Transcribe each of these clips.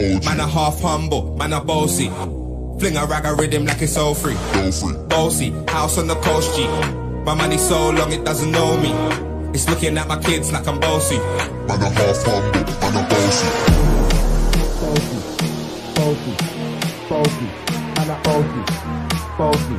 OG, man a half humble, man a bossy. Fling a rag a rhythm like it's all free. Bossy, house on the coast G. My money so long it doesn't know me. It's looking at my kids like I'm bossy. Man a half humble, man a bossy. Bossy, bossy, bossy, man a bossy, bossy,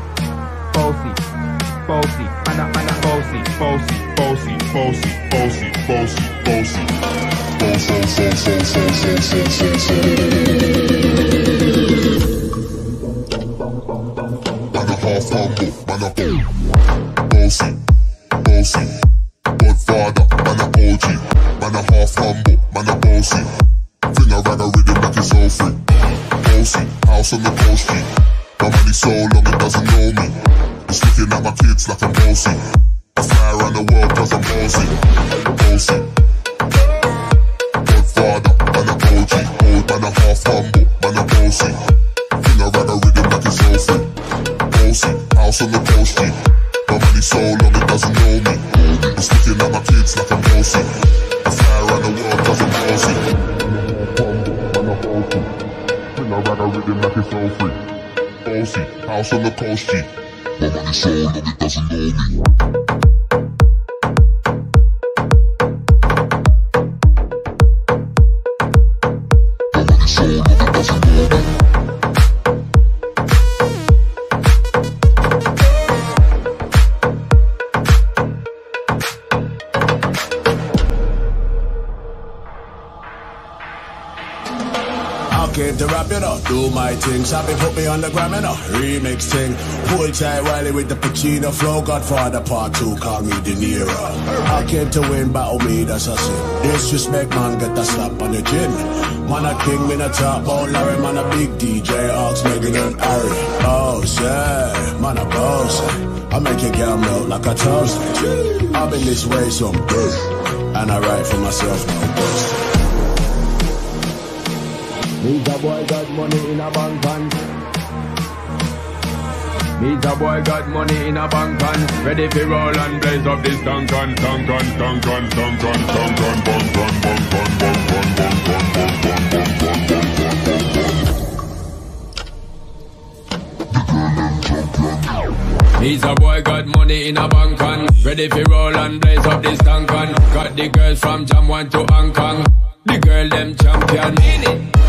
Pacino flow. Godfather part two, call me De Niro. I came to win, battle me, that's a sin. Disrespect, man, get a slap on the chin. Man, a king, me a top about Larry, man, a big DJ, Ox, Meghan and Harry. Oh, yeah, man, a boss. I make your girl melt like a toast. I've been this way some day, and I write for myself, no. Me's a boy got money in a bank and Me's a boy got money in a bank and Ready for roll and blaze up this bang bang bang bang bang bang bang bang bang bang bang bang bang Me's a boy got money in a bank and Ready for roll and blaze up this tank and Got the girls from Jam 1 to Hong Kong The girl them champion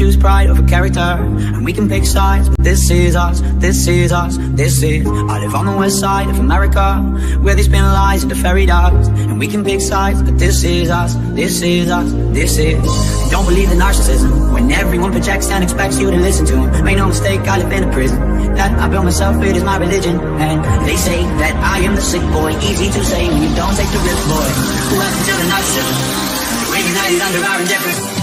choose pride over character. And we can pick sides, but this is us This is us, this is I live on the west side of America Where they spin lies into fairy dust. And we can pick sides, but this is us This is us, this is. Don't believe the narcissism. When everyone projects and expects you to listen to them Make no mistake, I live in a prison. That I built myself, it is my religion. And they say that I am the sick boy. Easy to say when you don't take the risk, boy. Who has to the narcissism. Reunited under our indifference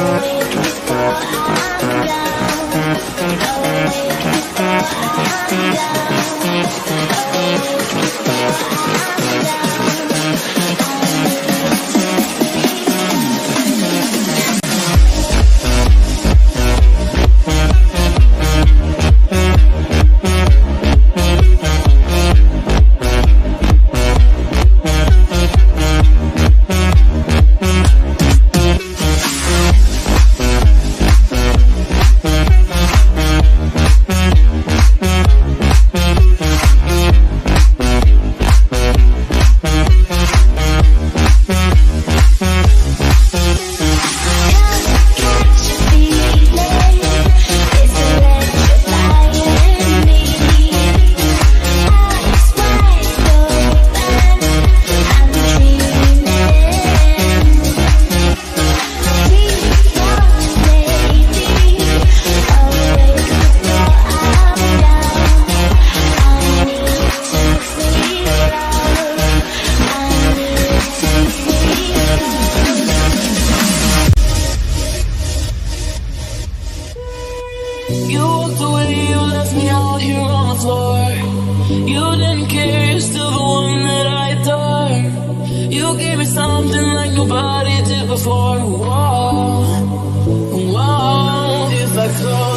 Uh, You walked away, you left me out here on the floor. You didn't care, you're still the woman that I adore. You gave me something like nobody did before. Whoa, whoa, if I could.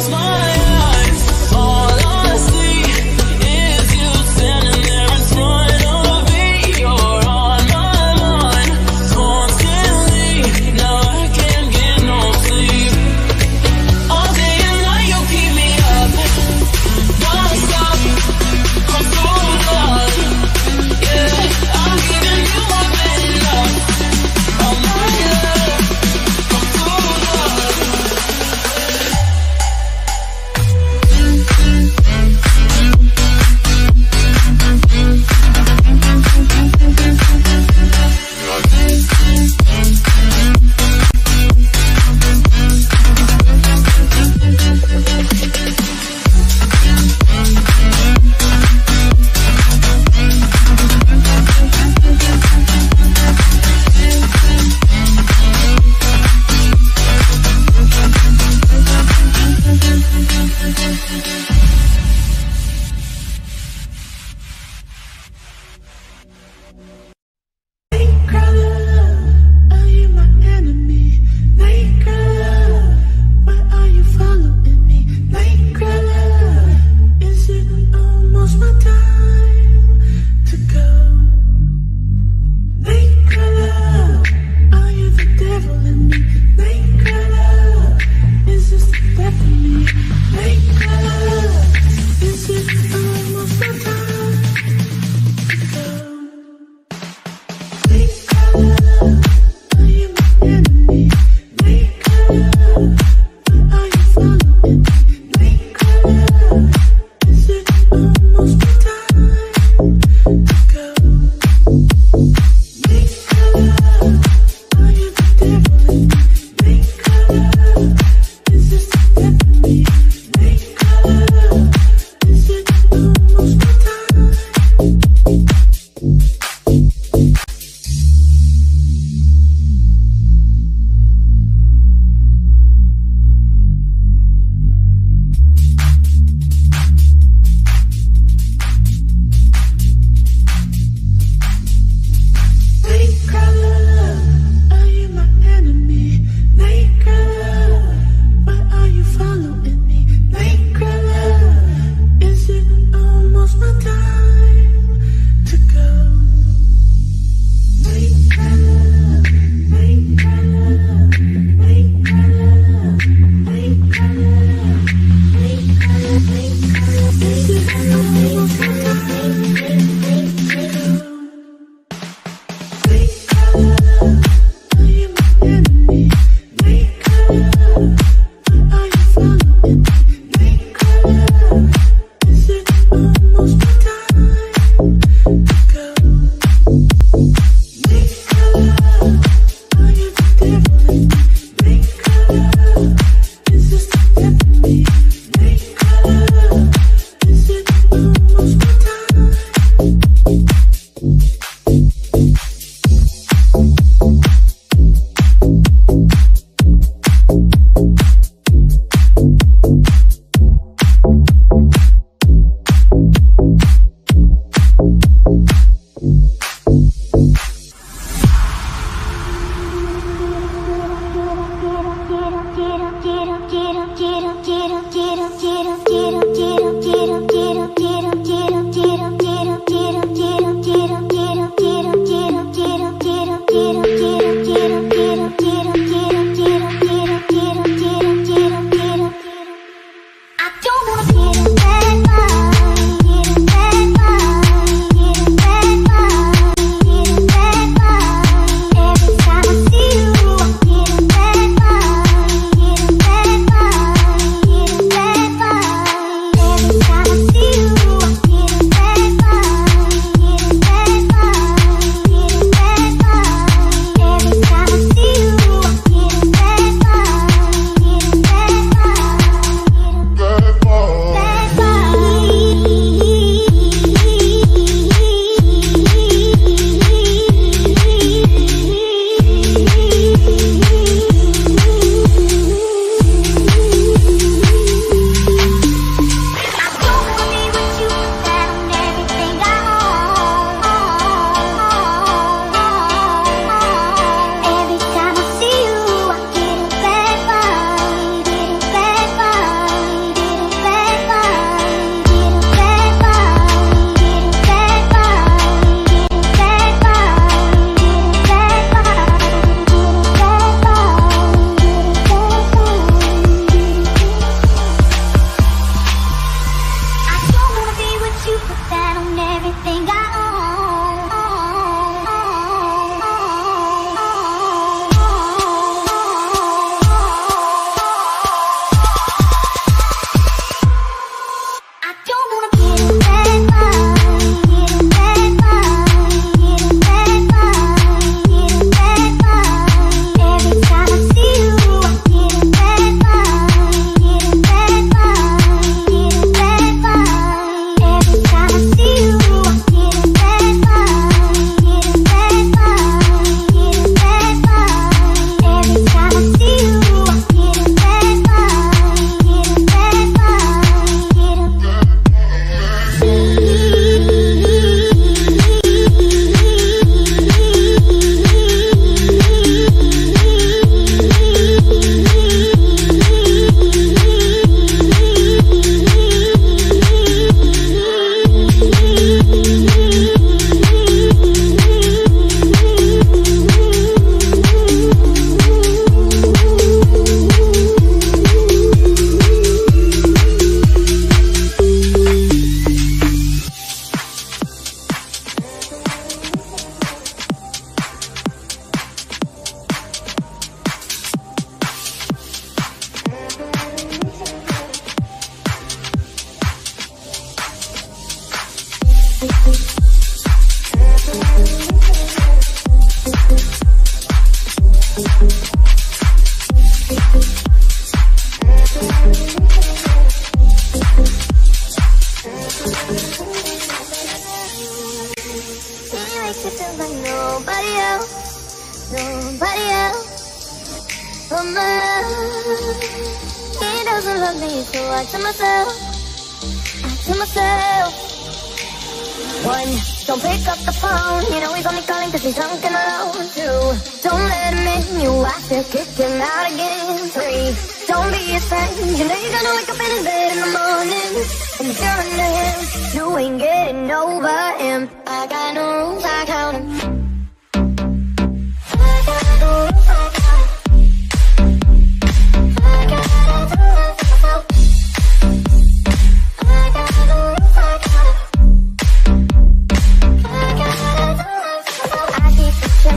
bed in the morning. And telling him you ain't getting over him. I got no rules, I count him.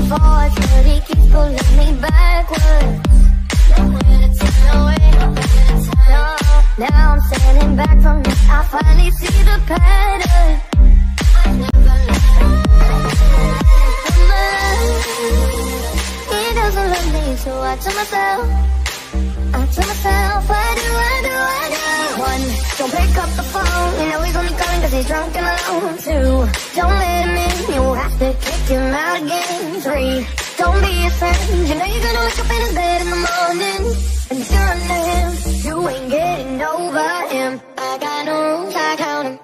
Forward, but he keeps pulling me backwards Now I'm standing back from this, I finally see the pattern. I never left He doesn't love me, so I tell myself myself, what do I do, I do? One, don't pick up the phone, you know he's only calling cause he's drunk and alone. Two, don't let him in, you'll have to kick him out again. Three, don't be a friend, you know you're gonna wake up in his bed in the morning. And you're under him, you ain't getting over him. I got no rules, I count him.